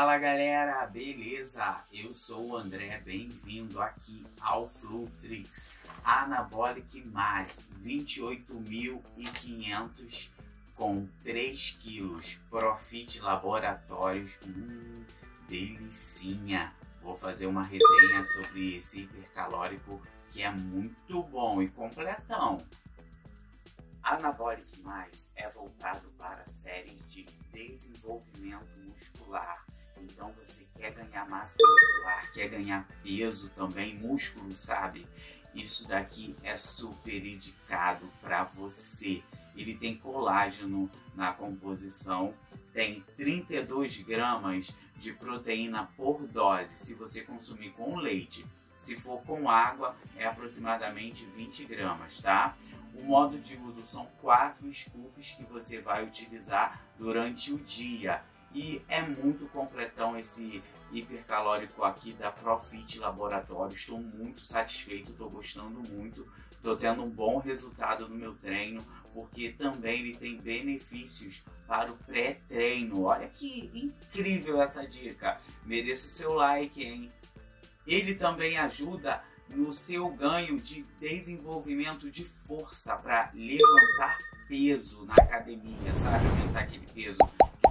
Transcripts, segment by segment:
galera, beleza? Eu sou o André, bem-vindo aqui ao Flutrix Anabolic Mais 28.500 com 3 quilos Profit Laboratórios, hum, delicinha! Vou fazer uma resenha sobre esse hipercalórico que é muito bom e completão. Anabolic Mais é voltado para séries de desenvolvimento muscular. Então você quer ganhar massa muscular, quer ganhar peso também, músculo, sabe? Isso daqui é super indicado para você. Ele tem colágeno na composição, tem 32 gramas de proteína por dose se você consumir com leite. Se for com água, é aproximadamente 20 gramas, tá? O modo de uso são quatro scoops que você vai utilizar durante o dia. E é muito completão esse hipercalórico aqui da Profit Laboratório. Estou muito satisfeito, estou gostando muito, estou tendo um bom resultado no meu treino, porque também ele tem benefícios para o pré-treino. Olha que incrível essa dica. Mereço o seu like, hein? Ele também ajuda no seu ganho de desenvolvimento de força para levantar peso na academia, sabe? Aumentar aquele peso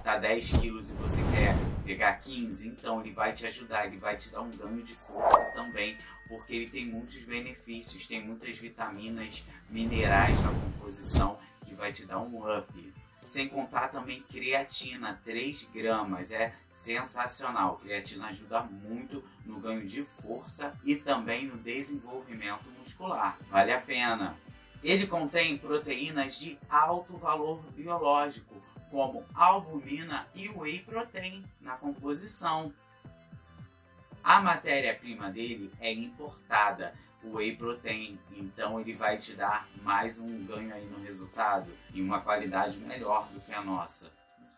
tá 10 quilos e você quer pegar 15, então ele vai te ajudar, ele vai te dar um ganho de força também, porque ele tem muitos benefícios, tem muitas vitaminas, minerais na composição que vai te dar um up. Sem contar também creatina, 3 gramas, é sensacional. Creatina ajuda muito no ganho de força e também no desenvolvimento muscular. Vale a pena. Ele contém proteínas de alto valor biológico, como albumina e whey protein na composição. A matéria-prima dele é importada, o whey protein, então ele vai te dar mais um ganho aí no resultado e uma qualidade melhor do que a nossa.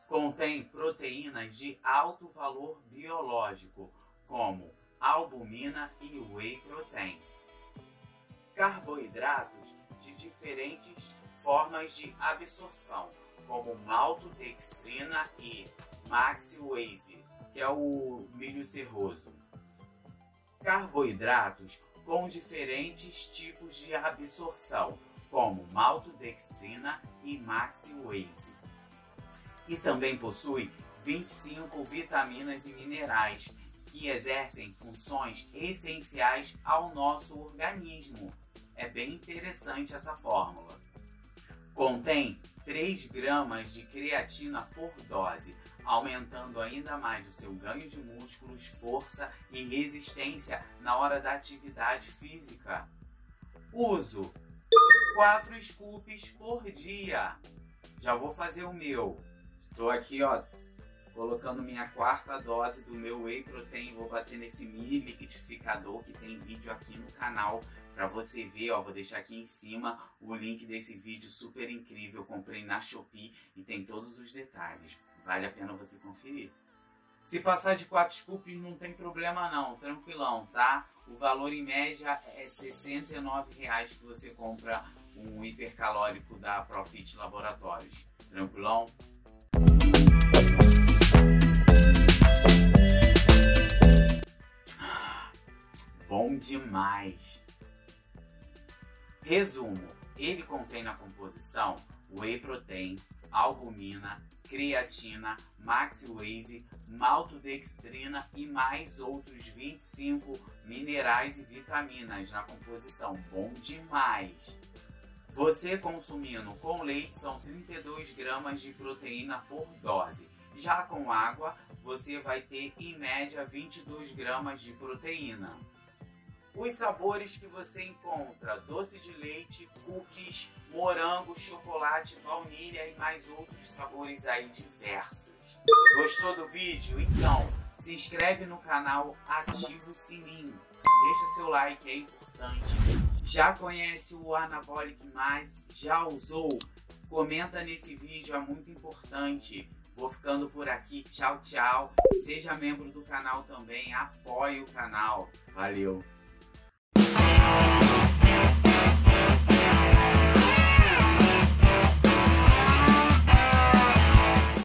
Contém proteínas de alto valor biológico, como albumina e whey protein. Carboidratos de diferentes formas de absorção, como maltodextrina e maxi-wase, que é o milho serroso carboidratos com diferentes tipos de absorção, como maltodextrina e maxi-wase. E também possui 25 vitaminas e minerais que exercem funções essenciais ao nosso organismo. É bem interessante essa fórmula. Contém 3 gramas de creatina por dose, aumentando ainda mais o seu ganho de músculos, força e resistência na hora da atividade física. Uso 4 scoops por dia. Já vou fazer o meu. Estou aqui, ó, colocando minha quarta dose do meu whey protein. Vou bater nesse mini liquidificador que tem vídeo aqui no canal para você ver, ó, vou deixar aqui em cima o link desse vídeo super incrível. comprei na Shopee e tem todos os detalhes. Vale a pena você conferir. Se passar de 4 scoops não tem problema não, tranquilão, tá? O valor em média é R$ 69,00 que você compra um hipercalórico da Profit Laboratórios. Tranquilão? Bom demais! Resumo: ele contém na composição whey protein, albumina, creatina, maxi-wase, maltodextrina e mais outros 25 minerais e vitaminas na composição. Bom demais! Você consumindo com leite são 32 gramas de proteína por dose. Já com água, você vai ter em média 22 gramas de proteína. Os sabores que você encontra: doce de leite, cookies, morango, chocolate, baunilha e mais outros sabores aí diversos. Gostou do vídeo? Então, se inscreve no canal, ativa o sininho, deixa seu like, é importante. Já conhece o Anabolic Mais? Já usou? Comenta nesse vídeo, é muito importante. Vou ficando por aqui, tchau, tchau. Seja membro do canal também, apoie o canal. Valeu! Thank you